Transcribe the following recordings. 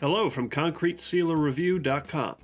Hello from ConcreteSealerReview.com.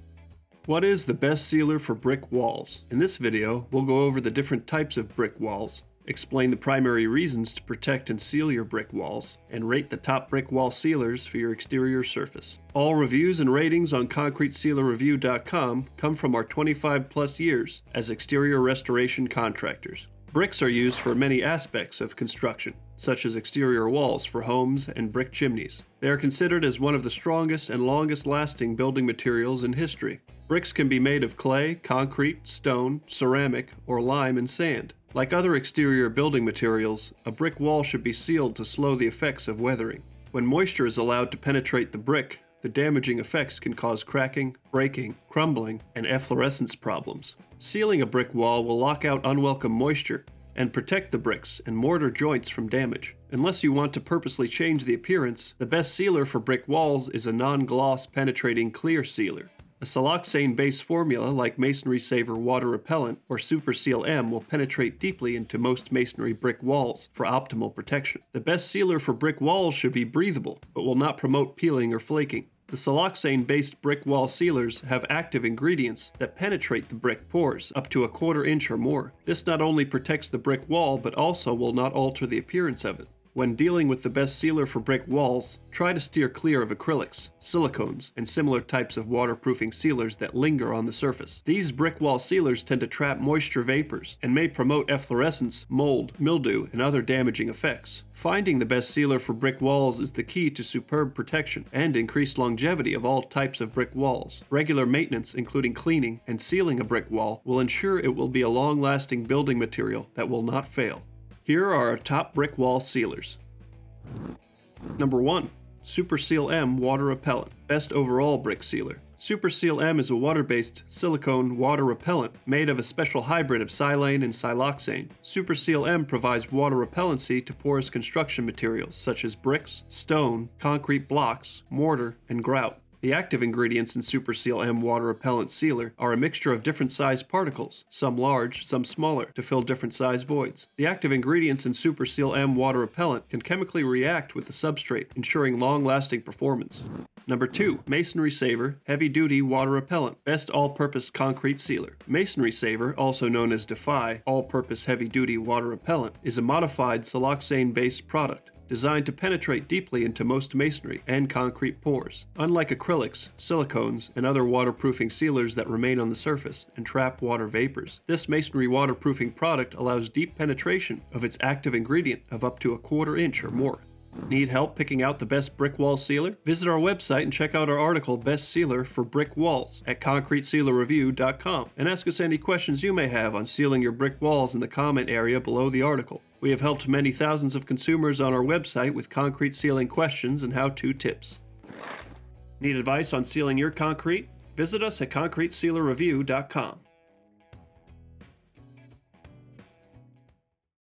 What is the best sealer for brick walls? In this video, we'll go over the different types of brick walls, explain the primary reasons to protect and seal your brick walls, and rate the top brick wall sealers for your exterior surface. All reviews and ratings on ConcreteSealerReview.com come from our 25 plus years as exterior restoration contractors. Bricks are used for many aspects of construction, such as exterior walls for homes and brick chimneys. They are considered as one of the strongest and longest lasting building materials in history. Bricks can be made of clay, concrete, stone, ceramic, or lime and sand. Like other exterior building materials, a brick wall should be sealed to slow the effects of weathering. When moisture is allowed to penetrate the brick, the damaging effects can cause cracking, breaking, crumbling, and efflorescence problems. Sealing a brick wall will lock out unwelcome moisture and protect the bricks and mortar joints from damage. Unless you want to purposely change the appearance, the best sealer for brick walls is a non-gloss penetrating clear sealer. A siloxane based formula like Masonry Saver Water Repellent or Super Seal M will penetrate deeply into most masonry brick walls for optimal protection. The best sealer for brick walls should be breathable, but will not promote peeling or flaking. The siloxane based brick wall sealers have active ingredients that penetrate the brick pores up to a quarter inch or more. This not only protects the brick wall, but also will not alter the appearance of it. When dealing with the best sealer for brick walls, try to steer clear of acrylics, silicones, and similar types of waterproofing sealers that linger on the surface. These brick wall sealers tend to trap moisture vapors and may promote efflorescence, mold, mildew, and other damaging effects. Finding the best sealer for brick walls is the key to superb protection and increased longevity of all types of brick walls. Regular maintenance, including cleaning and sealing a brick wall, will ensure it will be a long-lasting building material that will not fail. Here are our top brick wall sealers. Number 1. Super Seal M Water Repellent, best overall brick sealer. Super Seal M is a water-based silicone water repellent made of a special hybrid of silane and siloxane. Super Seal M provides water repellency to porous construction materials such as bricks, stone, concrete blocks, mortar, and grout. The active ingredients in Super Seal M water repellent sealer are a mixture of different sized particles, some large, some smaller, to fill different size voids. The active ingredients in Super Seal M water repellent can chemically react with the substrate, ensuring long-lasting performance. Number 2. Masonry Saver Heavy Duty Water Repellent Best All-Purpose Concrete Sealer. Masonry Saver, also known as Defy All-Purpose Heavy Duty Water Repellent, is a modified siloxane-based product designed to penetrate deeply into most masonry and concrete pores. Unlike acrylics, silicones, and other waterproofing sealers that remain on the surface and trap water vapors, this masonry waterproofing product allows deep penetration of its active ingredient of up to a quarter inch or more. Need help picking out the best brick wall sealer? Visit our website and check out our article Best Sealer for Brick Walls at concretesealerreview.com and ask us any questions you may have on sealing your brick walls in the comment area below the article. We have helped many thousands of consumers on our website with concrete sealing questions and how-to tips. Need advice on sealing your concrete? Visit us at concretesealerreview.com.